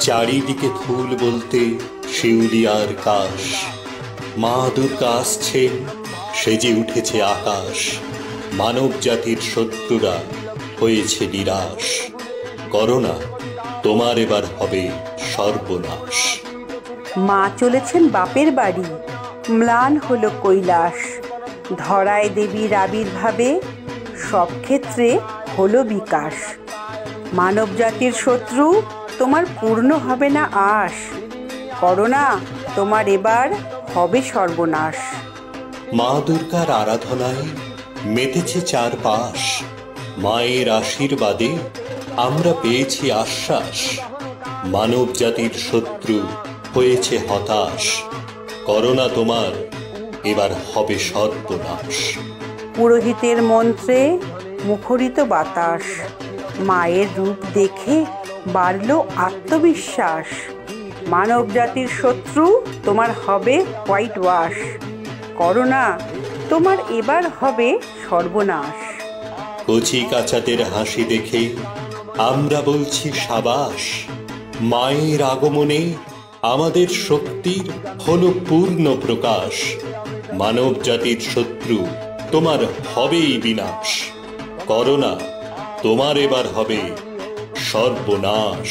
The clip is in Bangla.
চারিদিকে ফুল বলতে শিউলিয়ার কাশ। মা দুর্গা আসছেন সেজে উঠেছে আকাশ। মানব জাতির শত্রুরা হয়েছে নিরাশ। করোনা, তোমার এবার হবে সর্বনাশ। মা চলেছেন বাপের বাড়ি। ম্লান হলো কৈলাস। ধরায় দেবীর আবির্ভাবে সব ক্ষেত্রে হলো বিকাশ। মানব জাতির শত্রু তোমার পূর্ণ হবে না আশ। করোনা তোমার এবার হবে সর্বনাশ। মা দুর্গার আরাধনায় মেতেছে চারপাশ। মায়ের আশীর্বাদে আমরা পেয়েছি আশ্বাস। মানব জাতির শত্রু হয়েছে হতাশ। করোনা তোমার এবার হবে সর্বনাশ। পুরোহিতের মন্ত্রে মুখরিত বাতাস। মায়ের রূপ দেখে বাড়ল আত্মবিশ্বাস। মানব জাতির শত্রু তোমার হবে হোয়াইট ওয়াশ করোনা, তোমার এবার হবে সর্বনাশ। কচি কাচাদের হাসি দেখে আমরা বলছি সাবাস। মায়ের আগমনে আমাদের শক্তির হলো পূর্ণ প্রকাশ। মানব জাতির শত্রু তোমার হবেই বিনাশ। করোনা, তোমার এবার হবে সর্বনাশ।